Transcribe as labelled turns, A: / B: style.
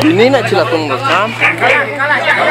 A: Ini nak cilapung rekam. Kalah.